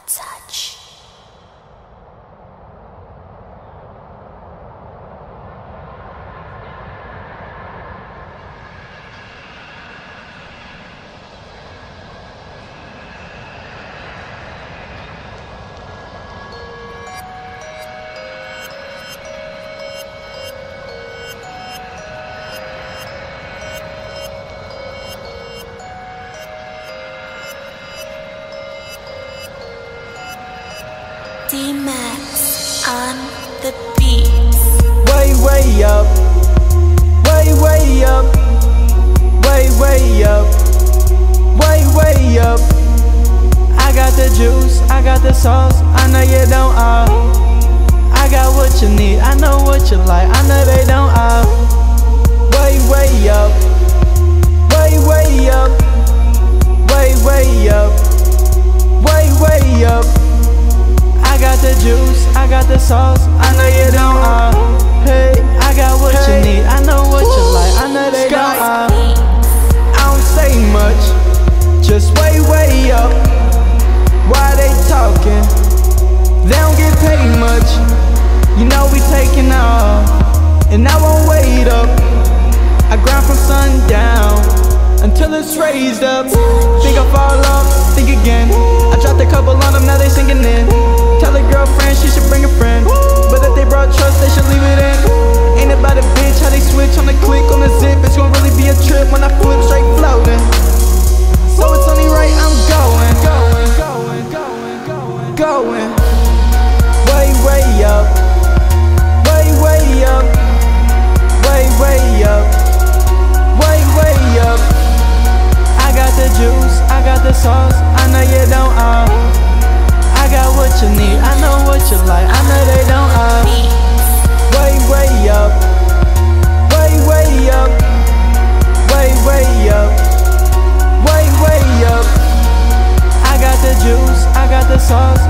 outside. D-Max on the beat. Way, way up. Way, way up. Way, way up. Way, way up. I got the juice, I got the sauce. I know you don't uh. I got what you need, I know what you like. I know they don't uh. Sauce. I know you don't uh. Hey, I got what you need, I know what you like. I know they don't uh. I don't say much, just way, way up. Why they talking? They don't get paid much. You know we taking off, and I won't wait up. I grind from sundown until it's raised up. Think I fall off, think again. I dropped a couple on them, now they sinking in. Tell a girlfriend going. Way, way up. Way, way up. Way, way up. Way, way up. I got the juice, I got the sauce. I know you don't uh. I got what you need, I know what you like. I know they don't uh. Way, way up. Way, way up. Way, way up. Way, way up. I got the juice, I got the sauce.